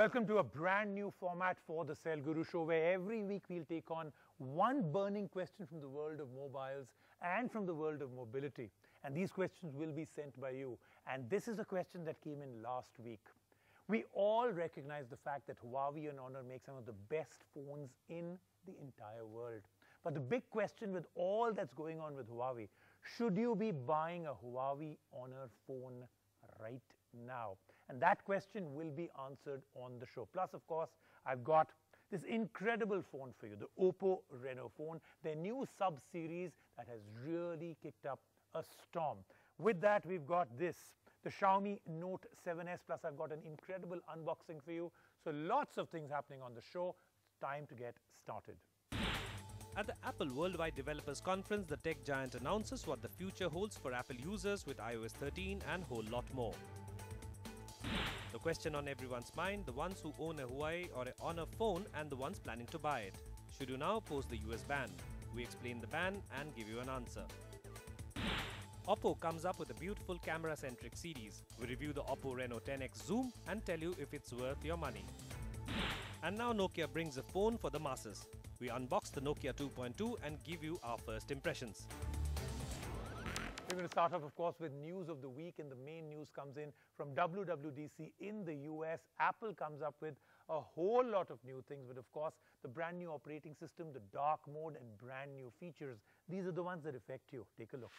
Welcome to a brand new format for the Cell Guru Show, where every week we'll take on one burning question from the world of mobiles and from the world of mobility. And these questions will be sent by you. And this is a question that came in last week. We all recognize the fact that Huawei and Honor make some of the best phones in the entire world. But the big question with all that's going on with Huawei, should you be buying a Huawei Honor phone right now? And that question will be answered on the show. Plus, of course, I've got this incredible phone for you, the Oppo Reno phone, their new sub-series that has really kicked up a storm. With that, we've got this, the Xiaomi Note 7S Plus. I've got an incredible unboxing for you. So lots of things happening on the show. Time to get started. At the Apple Worldwide Developers Conference, the tech giant announces what the future holds for Apple users with iOS 13 and whole lot more. The question on everyone's mind, the ones who own a Huawei or a Honor phone and the ones planning to buy it. Should you now post the US ban? We explain the ban and give you an answer. Oppo comes up with a beautiful camera-centric series. We review the Oppo Reno 10X Zoom and tell you if it's worth your money. And now Nokia brings a phone for the masses. We unbox the Nokia 2.2 and give you our first impressions. We're going to start off, of course, with news of the week, and the main news comes in from WWDC in the US. Apple comes up with a whole lot of new things, but of course, the brand new operating system, the dark mode, and brand new features. These are the ones that affect you. Take a look.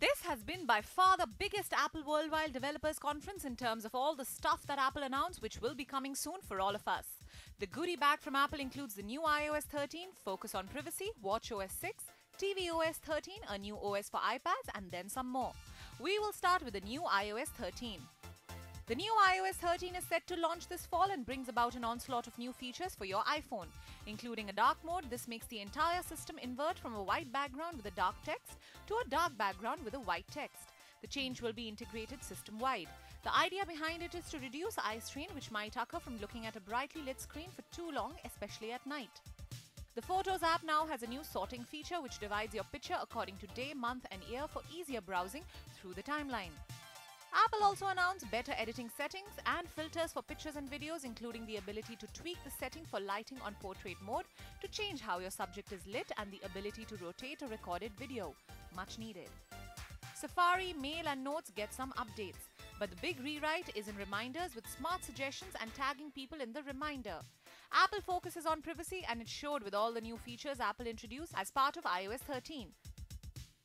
This has been by far the biggest Apple Worldwide Developers Conference in terms of all the stuff that Apple announced, which will be coming soon for all of us. The goodie bag from Apple includes the new iOS 13, focus on privacy, WatchOS 6, tvOS 13, a new OS for iPads, and then some more. We will start with the new iOS 13. The new iOS 13 is set to launch this fall and brings about an onslaught of new features for your iPhone, including a dark mode. This makes the entire system invert from a white background with a dark text to a dark background with a white text. The change will be integrated system wide. The idea behind it is to reduce eye strain, which might occur from looking at a brightly lit screen for too long, especially at night. The Photos app now has a new sorting feature which divides your picture according to day, month, and year for easier browsing through the timeline. Apple also announced better editing settings and filters for pictures and videos, including the ability to tweak the setting for lighting on portrait mode to change how your subject is lit and the ability to rotate a recorded video. Much needed. Safari, Mail, and Notes get some updates, but the big rewrite is in Reminders with smart suggestions and tagging people in the reminder. Apple focuses on privacy and it showed with all the new features Apple introduced as part of iOS 13.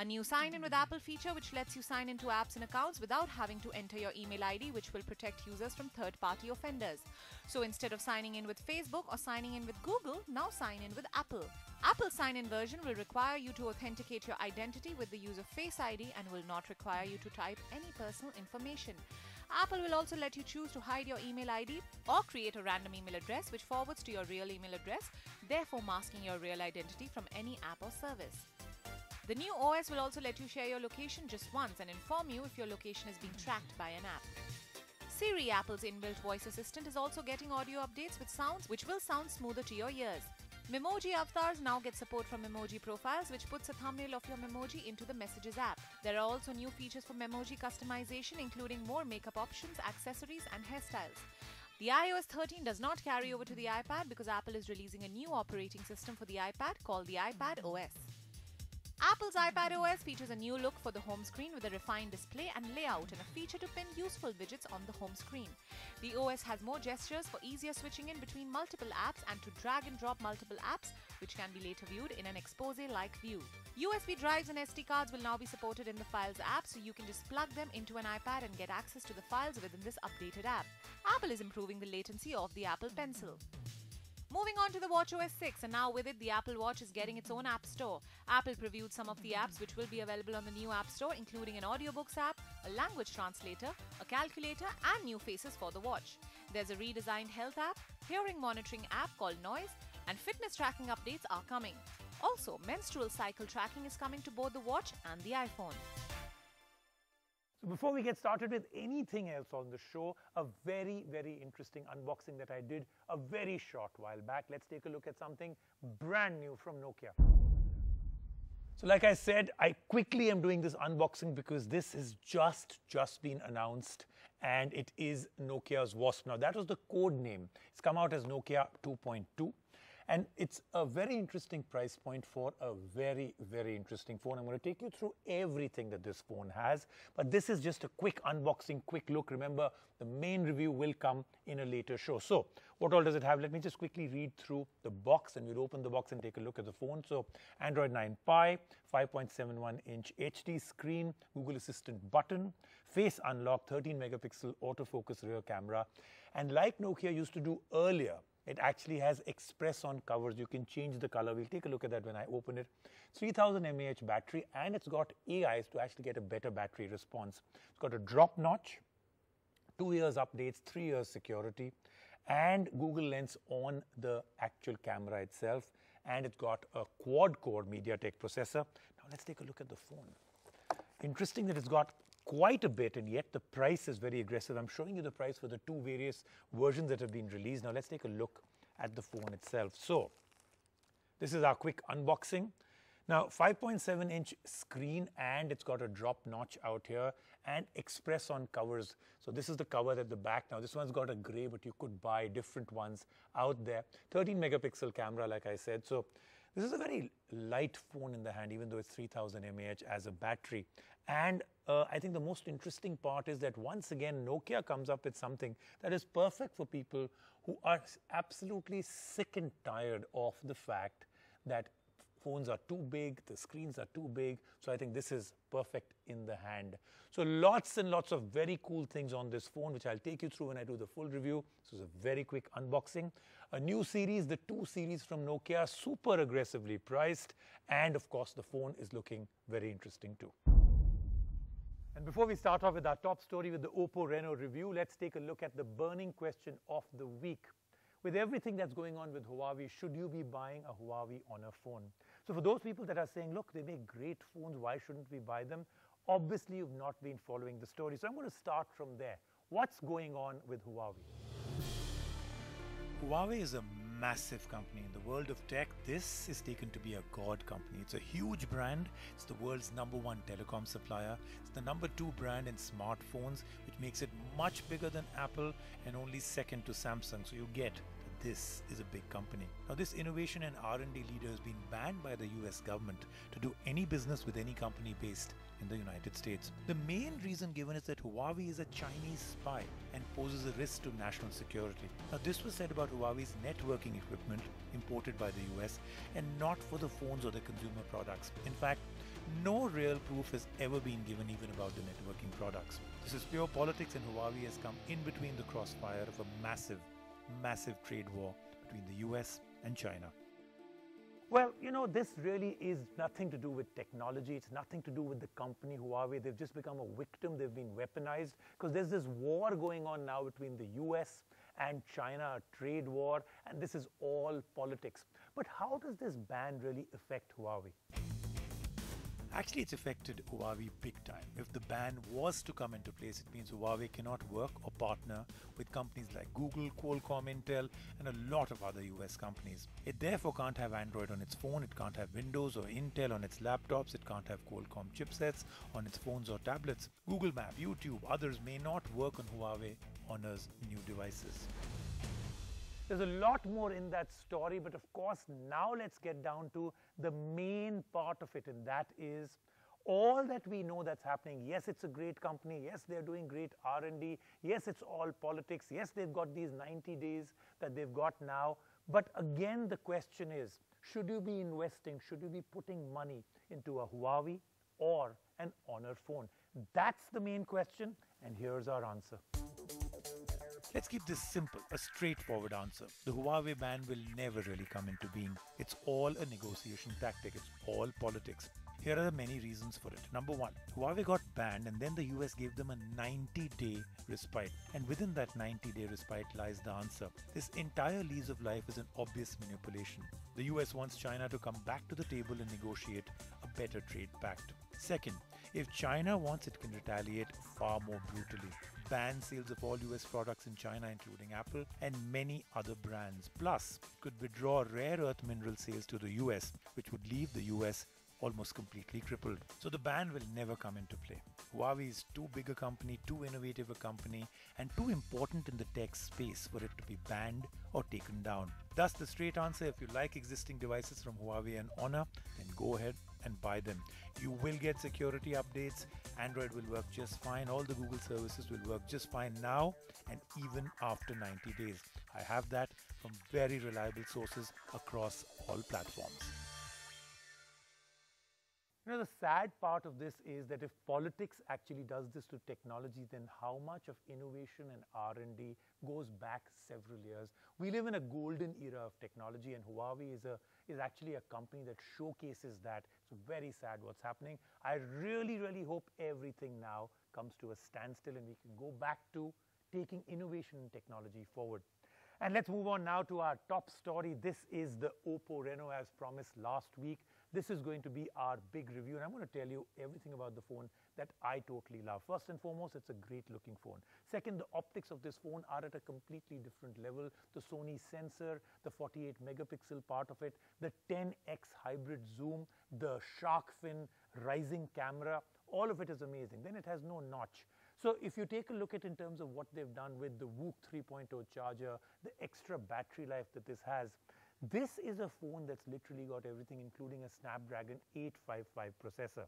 A new sign in with Apple feature which lets you sign into apps and accounts without having to enter your email ID, which will protect users from third party offenders. So instead of signing in with Facebook or signing in with Google, now sign in with Apple. Apple sign in version will require you to authenticate your identity with the use of Face ID and will not require you to type any personal information. Apple will also let you choose to hide your email ID or create a random email address which forwards to your real email address, therefore masking your real identity from any app or service. The new OS will also let you share your location just once and inform you if your location is being tracked by an app. Siri, Apple's inbuilt voice assistant, is also getting audio updates with sounds which will sound smoother to your ears. Memoji avatars now get support from Memoji profiles, which puts a thumbnail of your Memoji into the Messages app. There are also new features for Memoji customization, including more makeup options, accessories, and hairstyles. The iOS 13 does not carry over to the iPad because Apple is releasing a new operating system for the iPad called the iPad OS. Apple's iPad OS features a new look for the home screen with a refined display and layout and a feature to pin useful widgets on the home screen. The OS has more gestures for easier switching in between multiple apps and to drag and drop multiple apps, which can be later viewed in an expose-like view. USB drives and SD cards will now be supported in the Files app, so you can just plug them into an iPad and get access to the files within this updated app. Apple is improving the latency of the Apple Pencil. Moving on to the WatchOS 6, and now with it, the Apple Watch is getting its own App Store. Apple previewed some of the apps which will be available on the new App Store, including an audiobooks app, a language translator, a calculator, and new faces for the watch. There's a redesigned health app, hearing monitoring app called Noise, and fitness tracking updates are coming. Also, menstrual cycle tracking is coming to both the watch and the iPhone. Before we get started with anything else on the show, a very, very interesting unboxing that I did a very short while back. Let's take a look at something brand new from Nokia. So like I said, I quickly am doing this unboxing because this has just, just been announced and it is Nokia's Wasp. Now that was the code name. It's come out as Nokia 2.2 and it's a very interesting price point for a very, very interesting phone. I'm going to take you through everything that this phone has, but this is just a quick unboxing, quick look. Remember, the main review will come in a later show. So what all does it have? Let me just quickly read through the box and we'll open the box and take a look at the phone. So Android 9 Pie, 5.71 inch HD screen, Google Assistant button, face unlock, 13 megapixel autofocus rear camera. And like Nokia used to do earlier, it actually has Xpress-on covers. You can change the color. We'll take a look at that when I open it. 3000 mAh battery and it's got AIs to actually get a better battery response. It's got a drop notch, two years updates, three years security and Google Lens on the actual camera itself. And it's got a quad core MediaTek processor. Now let's take a look at the phone. Interesting that it's got quite a bit and yet the price is very aggressive. I'm showing you the price for the two various versions that have been released. Now let's take a look at the phone itself. So this is our quick unboxing. Now 5.7 inch screen and it's got a drop notch out here and Xpress-on covers. So this is the cover at the back. Now this one's got a gray but you could buy different ones out there. 13 megapixel camera like I said. So this is a very light phone in the hand, even though it's 3000 mAh as a battery. And uh, I think the most interesting part is that once again, Nokia comes up with something that is perfect for people who are absolutely sick and tired of the fact that phones are too big, the screens are too big. So I think this is perfect in the hand. So lots and lots of very cool things on this phone, which I'll take you through when I do the full review. This is a very quick unboxing. A new series, the 2 series from Nokia, super aggressively priced. And of course, the phone is looking very interesting too. And before we start off with our top story with the Oppo Reno review, let's take a look at the burning question of the week. With everything that's going on with Huawei, should you be buying a Huawei Honor phone? So for those people that are saying, look, they make great phones, why shouldn't we buy them? Obviously, you've not been following the story. So I'm going to start from there. What's going on with Huawei? Huawei is a massive company. In the world of tech, this is taken to be a god company. It's a huge brand. It's the world's number one telecom supplier. It's the number two brand in smartphones, which makes it much bigger than Apple and only second to Samsung. So you get this is a big company. Now this innovation and R&D leader has been banned by the US government to do any business with any company based in the United States. The main reason given is that Huawei is a Chinese spy and poses a risk to national security. Now this was said about Huawei's networking equipment imported by the US and not for the phones or the consumer products. In fact, no real proof has ever been given even about the networking products. This is pure politics and Huawei has come in between the crossfire of a massive, massive trade war between the US and China. Well, you know, this really is nothing to do with technology. It's nothing to do with the company Huawei. They've just become a victim. They've been weaponized because there's this war going on now between the US and China, a trade war, and this is all politics. But how does this ban really affect Huawei? Actually, it's affected Huawei big time. If the ban was to come into place, it means Huawei cannot work or partner with companies like Google, Qualcomm, Intel, and a lot of other US companies. It therefore can't have Android on its phone, it can't have Windows or Intel on its laptops, it can't have Qualcomm chipsets on its phones or tablets. Google Map, YouTube, others may not work on Huawei Honor's new devices. There's a lot more in that story, but of course, now let's get down to the main part of it, and that is all that we know that's happening. Yes, it's a great company. Yes, they're doing great R&D. Yes, it's all politics. Yes, they've got these 90 days that they've got now. But again, the question is, should you be investing? Should you be putting money into a Huawei or an Honor phone? That's the main question, and here's our answer. Let's keep this simple, a straightforward answer. The Huawei ban will never really come into being. It's all a negotiation tactic, it's all politics. Here are the many reasons for it. Number one, Huawei got banned and then the US gave them a 90 day respite. And within that 90 day respite lies the answer. This entire lease of life is an obvious manipulation. The US wants China to come back to the table and negotiate a better trade pact. Second, if China wants, it can retaliate far more brutally ban sales of all US products in China, including Apple and many other brands. Plus, could withdraw rare earth mineral sales to the US, which would leave the US almost completely crippled. So the ban will never come into play. Huawei is too big a company, too innovative a company, and too important in the tech space for it to be banned or taken down. Thus, the straight answer if you like existing devices from Huawei and Honor, then go ahead and buy them. You will get security updates. Android will work just fine. All the Google services will work just fine now and even after 90 days. I have that from very reliable sources across all platforms. You know, the sad part of this is that if politics actually does this to technology, then how much of innovation and R&D goes back several years? We live in a golden era of technology and Huawei is, a, is actually a company that showcases that. It's very sad what's happening. I really, really hope everything now comes to a standstill and we can go back to taking innovation and technology forward. And let's move on now to our top story. This is the Oppo Reno as promised last week. This is going to be our big review and I'm going to tell you everything about the phone that I totally love. First and foremost, it's a great looking phone. Second, the optics of this phone are at a completely different level. The Sony sensor, the 48 megapixel part of it, the 10x hybrid zoom, the shark fin rising camera, all of it is amazing. Then it has no notch. So if you take a look at in terms of what they've done with the VOOC 3.0 charger, the extra battery life that this has, this is a phone that's literally got everything, including a Snapdragon 855 processor.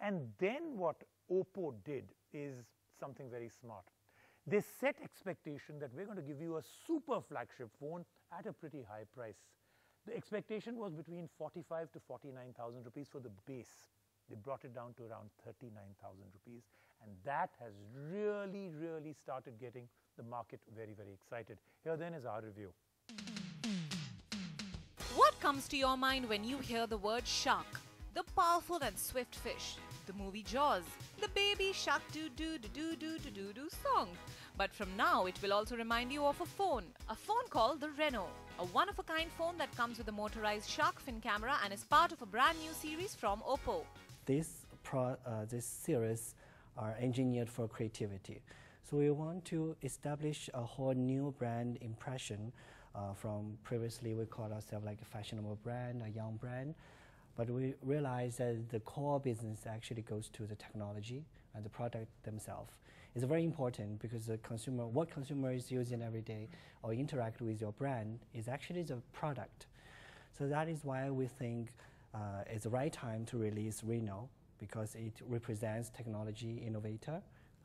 And then what Oppo did is something very smart. They set expectation that we're going to give you a super flagship phone at a pretty high price. The expectation was between 45 to 49,000 rupees for the base. They brought it down to around 39,000 rupees. And that has really, really started getting the market very, very excited. Here then is our review. What comes to your mind when you hear the word shark? The powerful and swift fish, the movie Jaws, the baby shark doo doo doo doo doo doo doo song. But from now, it will also remind you of a phone. A phone called the Reno, a one of a kind phone that comes with a motorized shark fin camera and is part of a brand new series from Oppo. This, pro, uh, this series are engineered for creativity. So we want to establish a whole new brand impression uh, from previously we called ourselves like a fashionable brand, a young brand. But we realize that the core business actually goes to the technology and the product themselves. It's very important because the consumer, what consumer is using every day or interact with your brand is actually the product. So that is why we think uh, it's the right time to release Reno because it represents technology innovator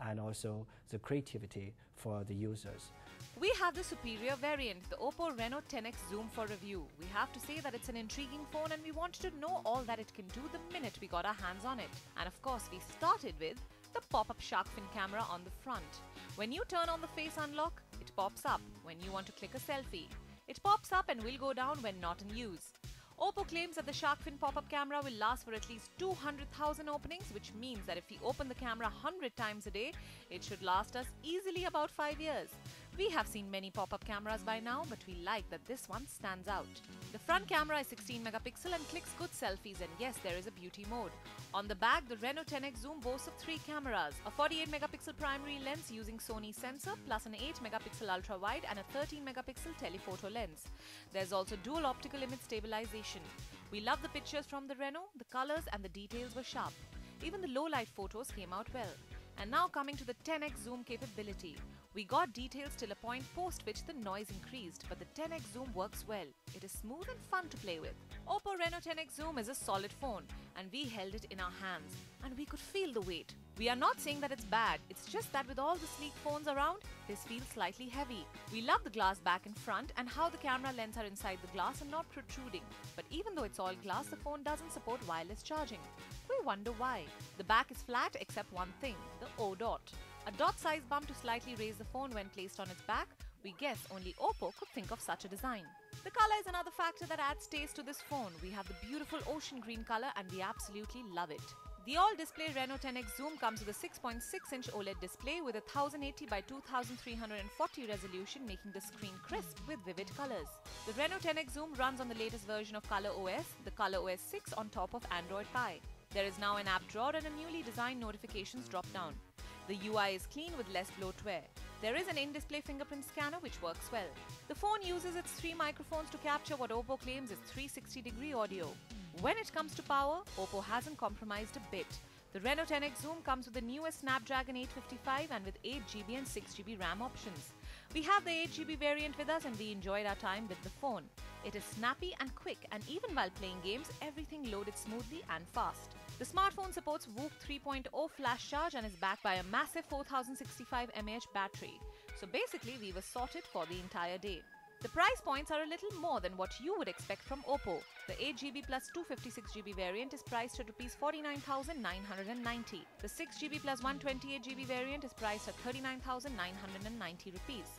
and also the creativity for the users. We have the superior variant, the Oppo Reno 10X Zoom for review. We have to say that it's an intriguing phone and we wanted to know all that it can do the minute we got our hands on it. And of course, we started with the pop-up shark fin camera on the front. When you turn on the face unlock, it pops up when you want to click a selfie. It pops up and will go down when not in use. Oppo claims that the shark fin pop-up camera will last for at least 200,000 openings, which means that if we open the camera 100 times a day, it should last us easily about 5 years. We have seen many pop-up cameras by now, but we like that this one stands out. The front camera is 16 megapixel and clicks good selfies and yes, there is a beauty mode. On the back, the Reno 10X Zoom boasts of three cameras, a 48 megapixel primary lens using Sony sensor plus an 8 megapixel ultra wide and a 13 megapixel telephoto lens. There's also dual optical image stabilization. We love the pictures from the Reno, the colors and the details were sharp. Even the low light photos came out well. And now coming to the 10x zoom capability. We got details till a point post which the noise increased, but the 10x zoom works well. It is smooth and fun to play with. Oppo Reno 10x zoom is a solid phone and we held it in our hands and we could feel the weight. We are not saying that it's bad, it's just that with all the sleek phones around, this feels slightly heavy. We love the glass back and front and how the camera lens are inside the glass and not protruding. But even though it's all glass, the phone doesn't support wireless charging. We wonder why. The back is flat except one thing, the O dot. A dot size bump to slightly raise the phone when placed on its back, we guess only Oppo could think of such a design. The color is another factor that adds taste to this phone. We have the beautiful ocean green color and we absolutely love it. The all-display Reno 10X Zoom comes with a 6.6-inch OLED display with a 1080 by 2340 resolution making the screen crisp with vivid colors. The Reno 10X Zoom runs on the latest version of Color OS, the Color OS 6 on top of Android Pie. There is now an app drawer and a newly designed notifications drop-down. The UI is clean with less bloatware. There is an in-display fingerprint scanner which works well. The phone uses its three microphones to capture what Oppo claims is 360-degree audio. When it comes to power, Oppo hasn't compromised a bit. The Reno 10X Zoom comes with the newest Snapdragon 855 and with 8GB and 6GB RAM options. We have the 8GB variant with us and we enjoyed our time with the phone. It is snappy and quick and even while playing games, everything loaded smoothly and fast. The smartphone supports VOOC 3.0 flash charge and is backed by a massive 4065 mAh battery. So basically, we were sorted for the entire day. The price points are a little more than what you would expect from Oppo. The 8GB plus 256GB variant is priced at Rs 49,990. The 6GB plus 128GB variant is priced at 39,990 rupees.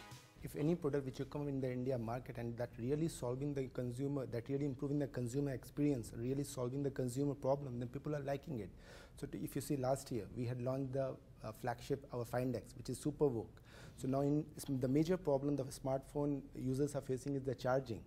If any product which will come in the India market and that really solving the consumer, that really improving the consumer experience, really solving the consumer problem, then people are liking it. So to, if you see last year, we had launched the uh, flagship, our Find X, which is Super VOOC. So now in, the major problem the smartphone users are facing is the charging.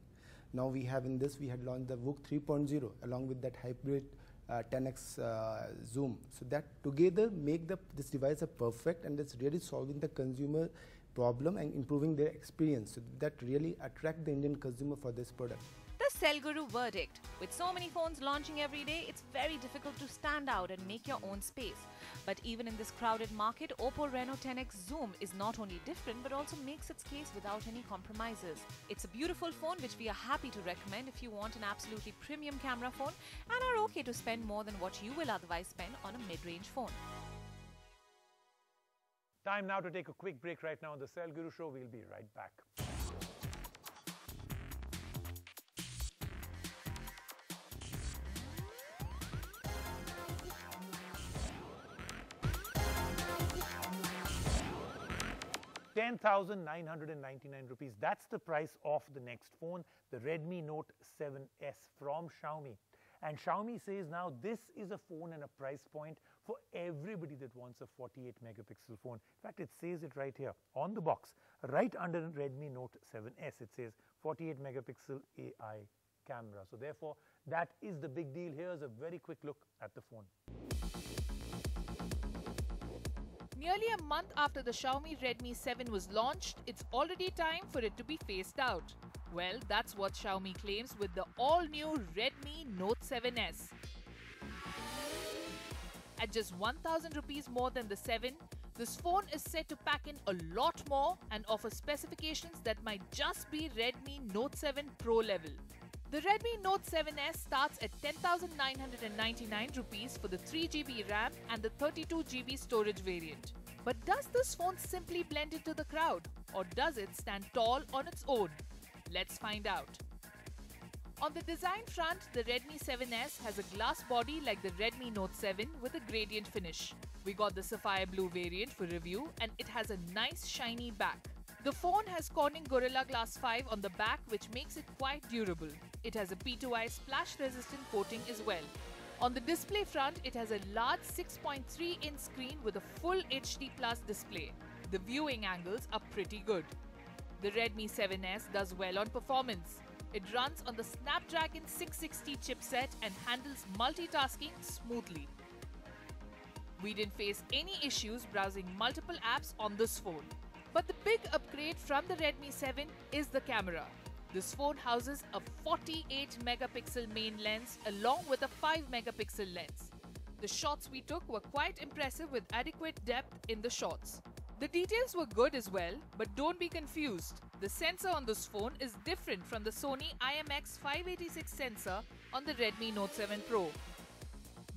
Now we have in this, we had launched the VOOC 3.0 along with that hybrid uh, 10x uh, zoom. So that together make the, this device a perfect and it's really solving the consumer problem and improving their experience. So that really attract the Indian consumer for this product. The Cellguru verdict. With so many phones launching every day, it's very difficult to stand out and make your own space. But even in this crowded market, Oppo Reno 10X Zoom is not only different but also makes its case without any compromises. It's a beautiful phone which we are happy to recommend if you want an absolutely premium camera phone and are okay to spend more than what you will otherwise spend on a mid-range phone. Time now to take a quick break right now on the Cellguru Show. We'll be right back. Ten thousand nine hundred and ninety-nine rupees. That's the price of the next phone, the Redmi Note 7S from Xiaomi. And Xiaomi says now this is a phone and a price point for everybody that wants a 48 megapixel phone. In fact, it says it right here on the box, right under Redmi Note 7S. It says 48 megapixel AI camera. So therefore, that is the big deal. Here's a very quick look at the phone. Nearly a month after the Xiaomi Redmi 7 was launched, it's already time for it to be phased out. Well, that's what Xiaomi claims with the all-new Redmi Note 7S. At just 1000 rupees more than the 7, this phone is set to pack in a lot more and offer specifications that might just be Redmi Note 7 Pro level. The Redmi Note 7S starts at 10,999 rupees for the 3GB RAM and the 32GB storage variant. But does this phone simply blend into the crowd or does it stand tall on its own? Let's find out. On the design front, the Redmi 7S has a glass body like the Redmi Note 7 with a gradient finish. We got the sapphire blue variant for review and it has a nice shiny back. The phone has Corning Gorilla Glass 5 on the back which makes it quite durable. It has a P2i splash resistant coating as well. On the display front, it has a large 6.3 inch screen with a full HD plus display. The viewing angles are pretty good. The Redmi 7S does well on performance. It runs on the Snapdragon 660 chipset and handles multitasking smoothly. We didn't face any issues browsing multiple apps on this phone. But the big upgrade from the Redmi 7 is the camera. This phone houses a 48 megapixel main lens along with a 5 megapixel lens. The shots we took were quite impressive with adequate depth in the shots. The details were good as well, but don't be confused. The sensor on this phone is different from the Sony IMX586 sensor on the Redmi Note 7 Pro.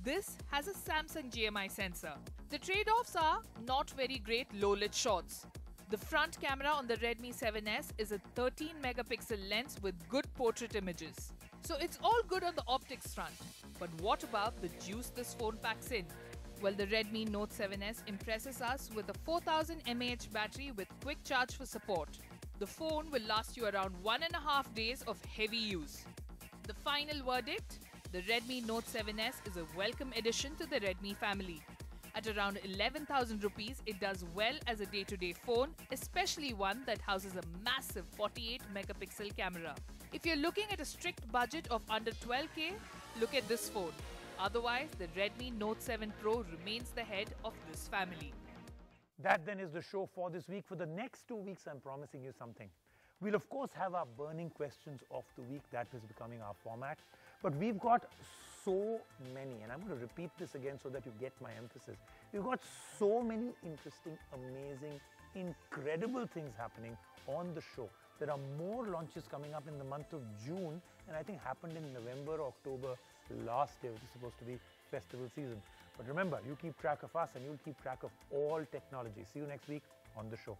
This has a Samsung GM1 sensor. The trade-offs are not very great low-lit shots. The front camera on the Redmi 7S is a 13 megapixel lens with good portrait images. So it's all good on the optics front. But what about the juice this phone packs in? Well, the Redmi Note 7S impresses us with a 4000 mAh battery with quick charge for support. The phone will last you around one and a half days of heavy use. The final verdict? The Redmi Note 7S is a welcome addition to the Redmi family. At around 11,000 rupees, it does well as a day-to-day phone, especially one that houses a massive 48 megapixel camera. If you're looking at a strict budget of under 12k, look at this phone. Otherwise, the Redmi Note 7 Pro remains the head of this family. That then is the show for this week. For the next two weeks, I'm promising you something. We'll of course have our burning questions of the week. That is becoming our format. But we've got so many, and I'm going to repeat this again so that you get my emphasis. We've got so many interesting, amazing, incredible things happening on the show. There are more launches coming up in the month of June, and I think happened in November, October last year, which is supposed to be festival season. But remember, you keep track of us and you'll keep track of all technology. See you next week on the show.